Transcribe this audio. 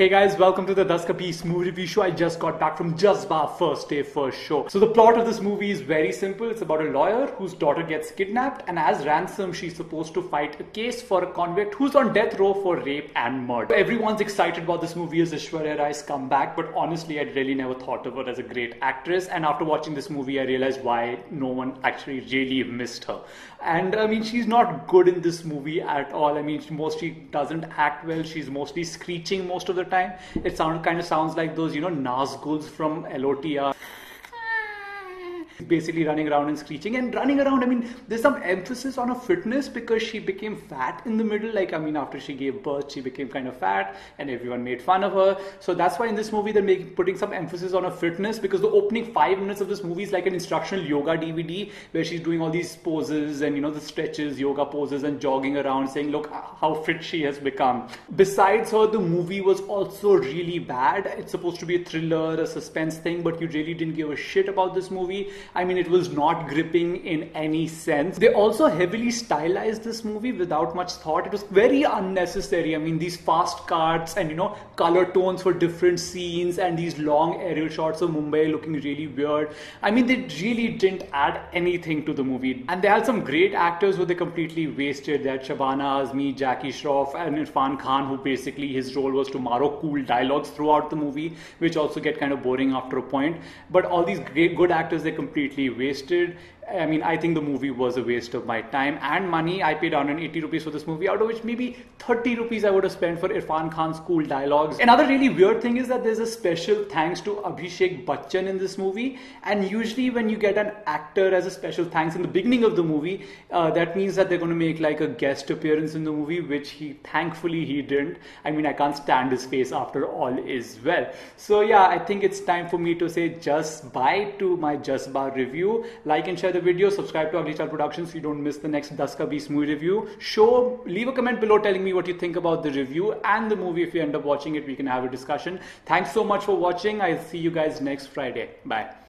Hey guys, welcome to the Das Ka Bees movie review show. I just got back from Jazbaa first day first show. So the plot of this movie is very simple. It's about a lawyer whose daughter gets kidnapped and as ransom she's supposed to fight a case for a convict who's on death row for rape and murder. Everyone's excited about this movie as Aishwarya Rai's comeback, but honestly I'd really never thought of her as a great actress and after watching this movie I realized why no one actually really missed her. And I mean she's not good in this movie at all. I mean she mostly doesn't act well. She's mostly screeching most of the time. It sound kind of sounds like those, you know, Nazguls from LOTR basically running around and screeching and running around. I mean, there's some emphasis on her fitness because she became fat in the middle. Like, I mean, after she gave birth, she became kind of fat and everyone made fun of her. So that's why in this movie they're making, putting some emphasis on her fitness because the opening five minutes of this movie is like an instructional yoga DVD where she's doing all these poses and, you know, the stretches, yoga poses and jogging around saying, look how fit she has become. Besides her, the movie was also really bad. It's supposed to be a thriller, a suspense thing, but you really didn't give a shit about this movie. I mean, it was not gripping in any sense. They also heavily stylized this movie without much thought. It was very unnecessary. I mean, these fast cuts and, you know, color tones for different scenes and these long aerial shots of Mumbai looking really weird. I mean, they really didn't add anything to the movie. And they had some great actors who they completely wasted. They had Shabana Azmi, Jackie Shroff, and Irrfan Khan, who basically his role was to borrow cool dialogues throughout the movie, which also get kind of boring after a point. But all these great, good actors, they completely completely wasted. I mean, I think the movie was a waste of my time and money. I paid 180 rupees for this movie, out of which maybe 30 rupees I would have spent for Irrfan Khan's cool dialogues. Another really weird thing is that there's a special thanks to Abhishek Bachchan in this movie. And usually, when you get an actor as a special thanks in the beginning of the movie, uh, that means that they're going to make like a guest appearance in the movie, which he thankfully he didn't. I mean, I can't stand his face after all is well. So, yeah, I think it's time for me to say just bye to my Jazbaa review. Like and share the video, subscribe to Ugly Chaal Productions so you don't miss the next Das Ka Bees movie review. Show, leave a comment below telling me what you think about the review and the movie. If you end up watching it, we can have a discussion. Thanks so much for watching. I'll see you guys next Friday. Bye.